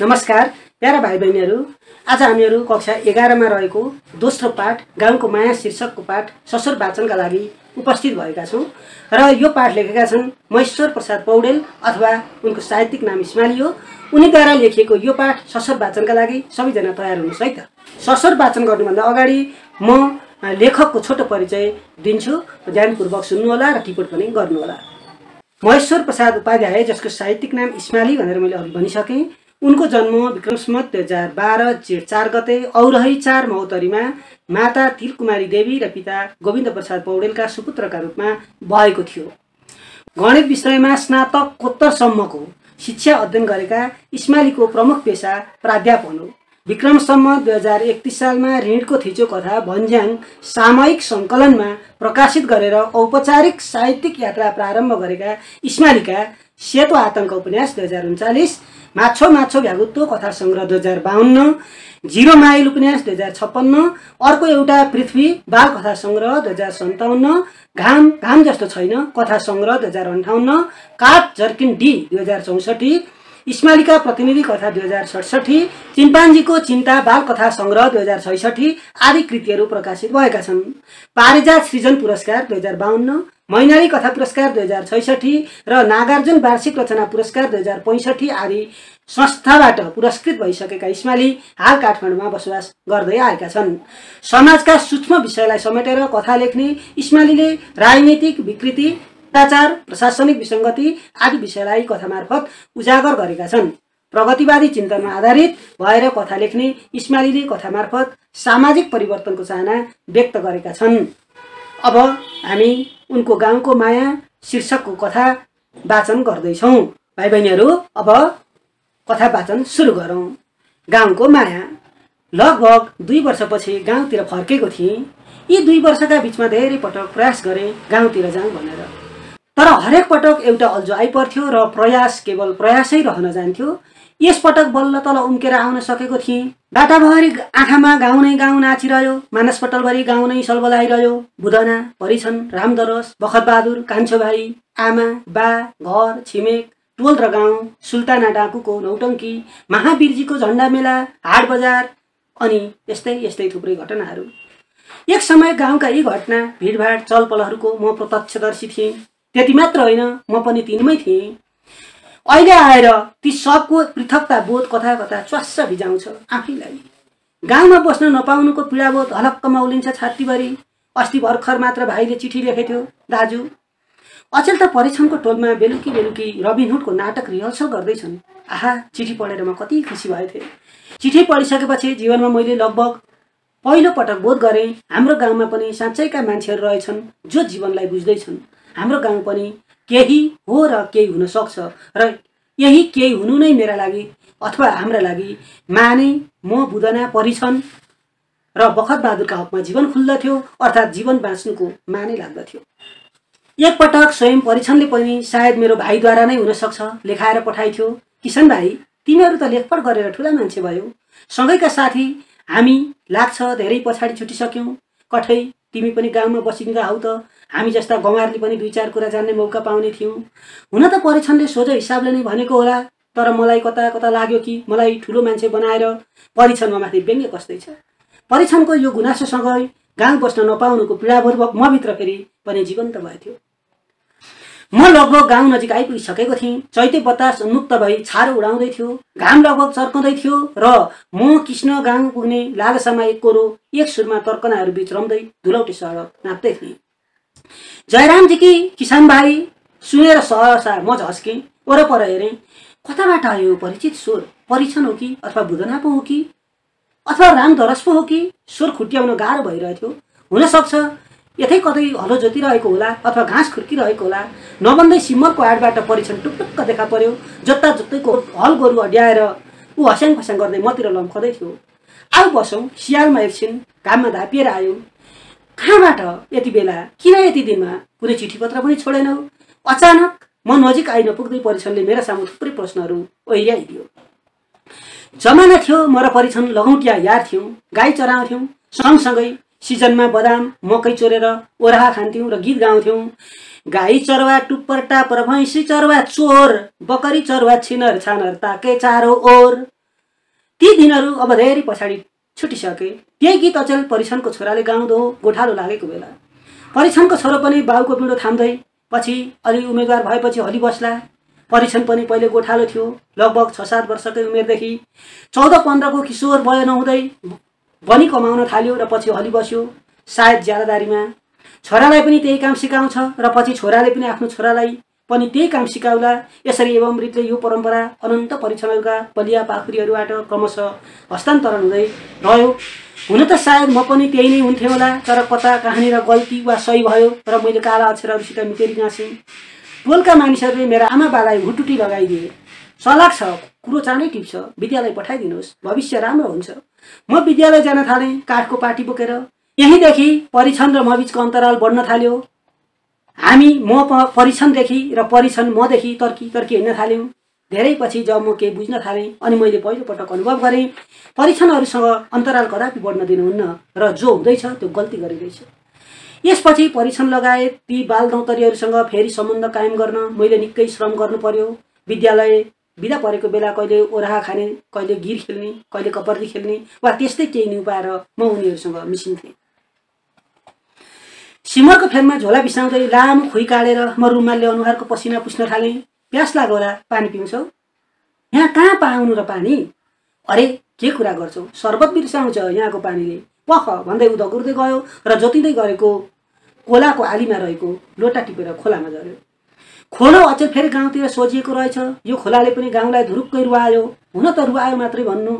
नमस्कार प्यारा भाइ बहिनीहरू आज हामीहरू कक्षा एघारमा रहेको दोस्रो पाठ गाउँको माया शीर्षकको पाठ ससुर वाचनका लागि उपस्थित भएका छौँ। र यो पाठ लेखेका छन् महेश्वर प्रसाद पौडेल अथवा उनको साहित्यिक नाम इस्माली हो उनीद्वारा लेखिएको यो पाठ ससुर वाचनका लागि सबैजना तयार हुनुहोस् है त? ससुर वाचन गर्नुभन्दा अगाडि म लेखकको छोटो परिचय दिन्छु। ध्यानपूर्वक सुन्नुहोला र टिपोट पनि गर्नुहोला। महेश्वर प्रसाद उपाध्याय जसको साहित्यिक नाम इस्माली भनेर मैले अघि भनिसकेँ उनको जन्म विक्रमसम्मत दुई हजार बाह्र जेठ चार गते औरही चार महोत्तरीमा माता तिलकुमारी देवी र पिता गोविन्द प्रसाद पौडेलका सुपुत्रका रूपमा भएको थियो। गणित विषयमा स्नातकोत्तरसम्मको शिक्षा अध्ययन गरेका इस्मालीको प्रमुख पेसा प्राध्यापन हो। विक्रमसम्म दुई हजार एकतिस सालमा ऋणको थिचो कथा भन्ज्याङ सामयिक सङ्कलनमा प्रकाशित गरेर औपचारिक साहित्यिक यात्रा प्रारम्भ गरेका इस्मालीका सेतो आतङ्क उपन्यास दुई हजार उन्चालिस माछो माछो भ्यागुत्तो कथा सङ्ग्रह दुई हजार बाहन्न जिरो माइल उपन्यास दुई हजार छप्पन्न अर्को एउटा पृथ्वी बाल कथा सङ्ग्रह दुई हजार सन्ताउन्न घाम घाम जस्तो छैन कथा सङ्ग्रह दुई हजार अन्ठाउन्न काठ जर्किन डी दुई हजार चौसठी इस्मालीका प्रतिनिधि कथा दुई हजार सडसठी चिम्पान्जीको चिन्ता बाल कथा सङ्ग्रह दुई हजार छैसठी आदि कृतिहरू प्रकाशित भएका छन्। पारिजात सृजन पुरस्कार दुई हजार बाहन्न मैनाली कथा पुरस्कार दुई हजार छैसठी र नागार्जुन वार्षिक रचना पुरस्कार दुई हजार पैँसठी आदि संस्थाबाट पुरस्कृत भइसकेका इस्माली हाल काठमाडौँमा बसोबास गर्दै आएका छन्। समाजका सूक्ष्म विषयलाई समेटेर कथा लेख्ने इस्मालीले राजनीतिक विकृति भ्रष्टाचार प्रशासनिक विसङ्गति आदि विषयलाई कथा मार्फत उजागर गरेका छन्। प्रगतिवादी चिन्तनमा आधारित भएर कथा लेख्ने इस्मालीले कथा मार्फत सामाजिक परिवर्तनको चाहना व्यक्त गरेका छन्। अब हामी उनको गाउँको माया शीर्षकको कथा वाचन गर्दैछौँ। भाइ बहिनीहरू अब कथा वाचन सुरु गरौँ। गाउँको माया। लगभग दुई वर्षपछि गाउँतिर फर्केको थिएँ। यी दुई वर्षका बिचमा धेरै पटक प्रयास गरेँ गाउँतिर जाउँ भनेर। तर हरेक पटक एउटा अल्झो आइपर्थ्यो र प्रयास केवल प्रयासै रहन जान्थ्यो। यसपटक बल्ल तल उम्केर आउन सकेको थिएँ। डाटाभरि आँखामा गाउँ नै गाउँ नाचिरह्यो मानसपटलभरि गाउँ नै सलबलाइरह्यो। बुधना परिछन् रामदरस बखतबहादुर कान्छो भाइ आमा बा घर छिमेक टोल र गाउँ सुल्ताना डाकुको नौटङ्की महावीरजीको झन्डा मेला हाट बजार अनि यस्तै यस्तै थुप्रै घटनाहरू। एक समय गाउँका यी घटना भिडभाड चलपलहरूको म प्रत्यक्षदर्शी थिएँ। त्यति मात्र होइन म पनि तिनमै थिएँ। अहिले आएर ती सबको पृथकता बोध कथा कथा च्वास्स भिजाउँछ आफैलाई। गाउँमा बस्न नपाउनुको पीडाबोध हलक्क मौलिन्छ छातीभरि। अस्ति भर्खर मात्र भाइले चिठी लेखेको थियो दाजु। अचेल त परीक्षणको टोलमा बेलुकी बेलुकी रबिनहुडको नाटक रिहर्सल गर्दैछन्। आहा चिठी पढेर म कति खुसी भए थिएँ। चिठी पढिसकेपछि जीवनमा मैले लगभग पहिलो पटक बोध गरेँ हाम्रो गाउँमा पनि साँच्चैका मान्छेहरू रहेछन् जो जीवनलाई बुझ्दैछन्। हाम्रो गाउँ पनि केही हो र केही हुन सक्छ र यही केही हुनु नै मेरा लागि अथवा हाम्रा लागि माने म बुधना परिछन् र बखत बहादुरका हकमा जीवन खुल्दथ्यो अर्थात् जीवन बाँच्नुको माने लाग्दथ्यो। एकपटक स्वयं परिछनले पनि सायद मेरो भाइद्वारा नै हुनसक्छ लेखाएर पठाइथ्यो किसन भाइ तिमीहरू त लेखपढ गरेर ठुला मान्छे भयो। सँगैका साथी हामी लाग्छ धेरै पछाडि छुटिसक्यौँ। कठै तिमी पनि गाउँमा बसिँदा हौ त हामी जस्ता गँवारले पनि दुई चार कुरा जान्ने मौका पाउने थियौँ। हुन त परीक्षणले सोझो हिसाबले नै भनेको होला तर मलाई कता कता लाग्यो कि मलाई ठुलो मान्छे बनाएर परीक्षणमा माथि व्यङ्ग्य कस्दैछ परीक्षणको यो गुनासोसँगै गाउँ बस्न नपाउनुको पीडापूर्वक मभित्र फेरि पनि जीवन्त भएको थियो म लगभग गाउँ नजिक आइपुगिसकेको थिएँ चैते बतास उन्मुक्त भई छारो उडाउँदै थियो घाम लगभग चर्कँदै थियो र म कृष्ण गाउँ पुग्ने लालसामा एक कोरो एक सुरमा तर्कनाहरू बिच रम्दै धुलौटे सडक नाप्दै थिएँ। जयरामजी कि किसान भाइ सुनेर सहसा म झस्केँ वरपर हेरेँ। कताबाट आयो? परिचित स्वर। परिछन हो कि? अथवा बुधना पो हो कि? अथवा राम दरस पो हो कि? स्वर खुट्याउन गाह्रो भइरहेको थियो हुनसक्छ। यतै कतै हलो जोतिरहेको होला अथवा घाँस खुर्किरहेको होला नबन्दै सिम्मरको आडबाट परीक्षण टुक्टुक्क देखा पर्यो। जोत्ता जोत्तैको हल गोरु अड्याएर ऊ हस्याङ फस्याङ गर्दै मतिर लम्खदै थियो। आऊ बसौँ। सियालमा एकछिन घाममा धापिएर आयौँ। कहाँबाट यति बेला? किन यति दिनमा? कुनै चिठी पत्र पनि छोडेनौ अचानक म नजिक आइ नपुग्दै परिछनले मेरा सामु थुप्रै प्रश्नहरू ओहिर्याइदियो जमाना थियो म र परिछन लगौटिया यार थियौँ गाई चराउँथ्यौँ सँगसँगै सिजनमा बदाम मकै चोरेर ओराहा खान्थ्यौँ र गीत गाउँथ्यौँ। गाई चरवा टुप्पर टापर भैँसी चरवा चोर बकरी चरवा छिनर छानर ताके चारो ओर। ती दिनहरू अब धेरै पछाडि छुटिसके। त्यही गीत अचेल परिछनको छोराले गाउँदो गोठालो लागेको बेला। परिछनको छोरो पनि बाउको पिँडो थाम्दै पछि अलि उम्मेदवार भएपछि हली बस्ला। परिछन पनि पहिले गोठालो थियो। लगभग छ सात वर्षकै उमेरदेखि चौध पन्ध्रको किशोर भए नहुँदै बनी कमाउन थाल्यो र पछि हली बस्यो सायद ज्यादादारीमा। छोरालाई पनि त्यही काम सिकाउँछ र पछि छोराले पनि आफ्नो छोरालाई पनि त्यही काम सिकाउला। यसरी एवं रीतिले यो परम्परा अनन्त परीक्षणहरूका बलिया पाखुरीहरूबाट क्रमशः हस्तान्तरण हुँदै रह्यो। हुन त सायद म पनि त्यही नै हुन्थेँ होला तर कता कहाँनिर गल्ती वा सही भयो र मैले काला अक्षरहरूसित मितेरी गाँसेँ टोलका मानिसहरूले मेरा आमा बालाई हुटुटी लगाइदिए। सलाक छ कुरो चाँडै टिप्छ विद्यालय पठाइदिनुहोस् भविष्य राम्रो हुन्छ। म विद्यालय जान थालेँ काठको पाटी बोकेर। यहीँदेखि परिछन र म बिचको अन्तराल बढ्न थाल्यो। हामी म परिछनदेखि र परिछन मदेखि तर्की तर्की हिँड्न थाल्यौँ। धेरै पछि जब म केही बुझ्न थालेँ अनि मैले पहिलोपटक अनुभव गरेँ परीक्षणहरूसँग अन्तराल कदापि बढ्न दिनुहुन्न र जो हुँदैछ त्यो गल्ती गरिँदैछ यसपछि परीक्षण लगाए ती बाल दौतरीहरूसँग फेरि सम्बन्ध कायम गर्न मैले निकै श्रम गर्नु पर्यो। विद्यालय बिदा परेको बेला कहिले ओराहा खाने कहिले गिर खेल्ने कहिले कपर्दी खेल्ने वा त्यस्तै केही निउपाएर म उनीहरूसँग मिसिन्थेँ। सिमरको फेदमा झोला बिसाउँदै लामो खुइ काटेर म रुमालले अनुहारको पसिना पुस्न थालेँ। प्यास लाग्यो पानी पिउँछौ? यहाँ कहाँ पाउनु र पानी? अरे के कुरा गर्छौ? शर्बत बिर्साउँछ यहाँको पानीले। पख भन्दै उद गुर्दै गयो र जोतिँदै गरेको कोलाको आलीमा रहेको लोटा टिपेर खोलामा झऱ्यो। खोलो अचेल फेरि गाउँतिर सोझिएको रहेछ। यो खोलाले पनि गाउँलाई धुरुक्कै रुवायो हुन त रुवायो मात्रै भन्नु।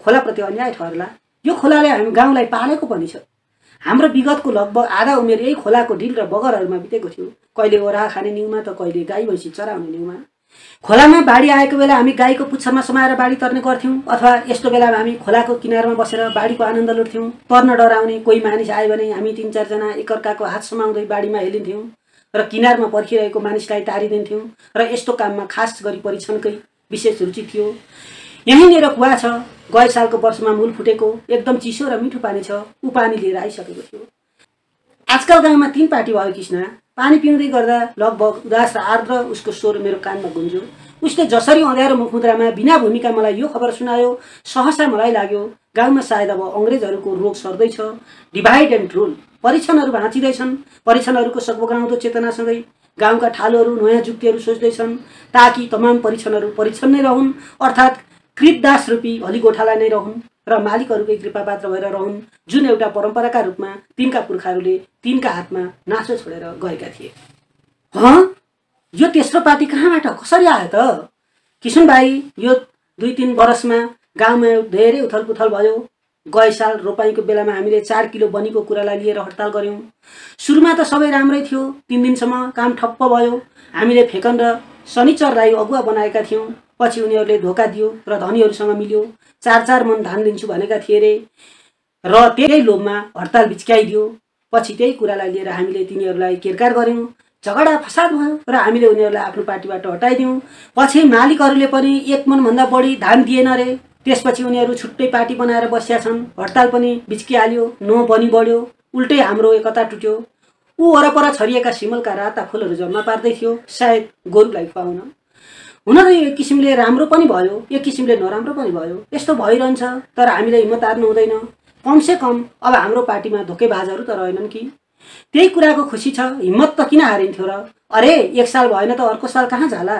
खोलाप्रति अन्याय ठहरला। यो खोलाले हामी गाउँलाई पालेको पनि छ। हाम्रो विगतको लगभग आधा उमेर यही खोलाको ढिल र बगरहरूमा बितेको थियो। कहिले ओरा खाने न्युमा त कहिले गाई भैँसी चराउने न्युमा। खोलामा बाढी आएको बेला हामी गाईको पुच्छरमा समाएर बाढी तर्ने गर्थ्यौँ अथवा यस्तो बेलामा हामी खोलाको किनारमा बसेर बाढीको आनन्द लुट्थ्यौँ। तर्न डराउने कोही मानिस आयो भने हामी तिन चारजना एकअर्काको हात समाउँदै बाढीमा हेलिन्थ्यौँ र किनारमा पर्खिरहेको मानिसलाई तारिदिन्थ्यौँ र यस्तो काममा खास गरी परीक्षणकै विशेष रुचि थियो। यहीँनिर कुवा छ गए सालको वर्षमा मूल फुटेको एकदम चिसो र मिठो पानी छ ऊ पानी लिएर आइसकेको थियो। आजकल गाउँमा तिन पार्टी भयो कृष्ण। पानी पिउँदै गर्दा लगभग उदास र आर्द्र उसको स्वर मेरो कानमा गुन्ज्यो। उसले जसरी अँध्यारो मुखमुद्रामा बिना भूमिका मलाई यो खबर सुनायो सहसा मलाई लाग्यो गाउँमा सायद अब अङ्ग्रेजहरूको रोग सर्दैछ। डिभाइड एन्ड रुल परीक्षणहरू भाँचिँदैछन्। परीक्षणहरूको सकबगाउँदो चेतनासँगै गाउँका ठालोहरू नयाँ जुक्तिहरू सोच्दैछन्। ताकि तमाम परीक्षणहरू परीक्षण नै रहन्। अर्थात् कृतदास रूपी हली गोठाला नै रहन् र मालिकहरूकै कृपापात्र भएर रहन्। जुन एउटा परम्पराका रूपमा तिनका पुर्खाहरूले तिनका हातमा नाचो छोडेर गएका थिए। ह? यो तेस्रो पार्टी कहाँबाट? कसरी आयो त? किसन भाइ यो दुई तिन वर्षमा गाउँमा धेरै उथल पुथल भयो। गए साल रोपाइँको बेलामा हामीले चार किलो बनीको कुरालाई लिएर हडताल गऱ्यौँ। सुरुमा त सबै राम्रै थियो। तिन दिनसम्म काम ठप्प भयो। हामीले फेकन र शनिचरलाई अगुवा बनाएका थियौँ। पछि उनीहरूले धोका दियो र धनीहरूसँग मिल्यो। चार चार मन धान दिन्छु भनेका थिए अरे र त्यही लोभमा हडताल बिच्काइदियो। पछि त्यही कुरालाई लिएर हामीले तिनीहरूलाई किरकार गऱ्यौँ। झगडा फसाद भयो र हामीले उनीहरूलाई आफ्नो पार्टीबाट हटाइदियौँ। पछि मालिकहरूले पनि एक मनभन्दा बढी धान दिएन अरे त्यसपछि उनीहरू छुट्टै पार्टी बनाएर बसिया छन्। हडताल पनि बिच्किहाल्यो। नो बनी बढ्यो। उल्टै हाम्रो एकता टुट्यो। ऊ वरपर छरिएका सिमलका राता फुलहरू जम्मा पार्दै थियो। सायद गोरुलाई खुवाउन। हुन त एक किसिमले राम्रो पनि भयो एक किसिमले नराम्रो पनि भयो। यस्तो भइरहन्छ तर हामीले हिम्मत हार्नु हुँदैन। कमसे कम अब हाम्रो पार्टीमा धोकेबाजहरू त रहेनन् कि? त्यही कुराको खुसी छ हिम्मत त किन हारिन्थ्यो र? अरे एक साल भएन त अर्को साल कहाँ जाला?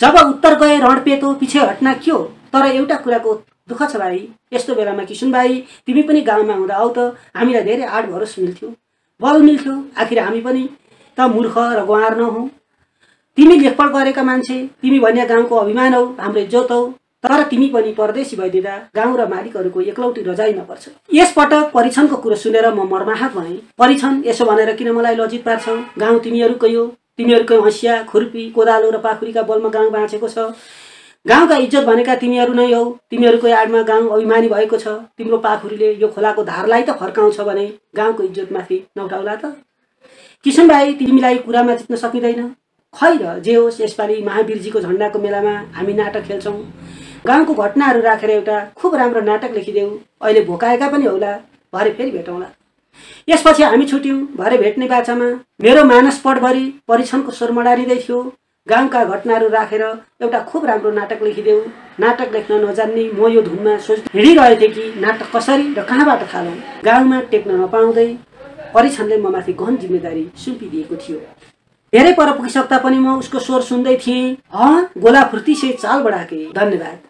जब उत्तर गए रण पेतो पछि हट्ना के हो? तर एउटा कुराको दुःख छ भाइ यस्तो बेलामा किसुन भाइ तिमी पनि गाउँमा हुँदा आऊ त हामीलाई धेरै आड भरोस मिल्थ्यो। बल मिल्थ्यो आखिर हामी पनि त मूर्ख र गुहार नहौँ। तिमी लेखपढ गरेका मान्छे तिमी भन्ने गाउँको अभिमान हौ हाम्रो इज्जत हौ। तर तिमी पनि परदेशी भइदिँदा गाउँ र मालिकहरूको एकलौटी रजाइमा पर्छ। यसपटक परीक्षणको कुरो सुनेर म मर्माहत भएँ। परीक्षण यसो भनेर किन मलाई लजित पार्छौ? गाउँ तिमीहरूकै हो। तिमीहरूकै हँसिया खुर्पी कोदालो र पाखुरीका बलमा गाउँ बाँचेको छ। गाउँका इज्जत भनेका तिमीहरू नै हौ। तिमीहरूको आडमा गाउँ अभिमानी भएको छ। तिम्रो पाखुरीले यो खोलाको धारलाई त फर्काउँछ भने गाउँको इज्जतमाथि नउठाउला त। किसन भाइ तिमीलाई कुरामा जित्न सकिँदैन। खै र जे होस् यसपालि महावीरजीको झन्डाको मेलामा हामी नाटक खेल्छौँ। गाउँको घटनाहरू राखेर एउटा खुब राम्रो नाटक लेखिदेऊ। अहिले भोकाएका पनि होला भरे फेरि भेटौँला। यसपछि हामी छुट्यौँ भरे भेट्ने बाचामा। मेरो मानस पटभरि परीक्षणको स्वर मडारिँदै थियो। गाउँका घटनाहरू राखेर एउटा खुब राम्रो नाटक लेखिदेऊ। नाटक लेख्न नजान्ने म यो धुनमा सोच हिँडिरहेथेँ कि नाटक कसरी र कहाँबाट थालौँ। गाउँमा टेक्न नपाउँदै परीक्षणले ममाथि गहन जिम्मेदारी सुम्पिदिएको थियो। धेरै पर पुगिसक्दा पनि म उसको स्वर सुन्दै थिएँ। ह गोला फुर्ती से चाल बढाके। धन्यवाद।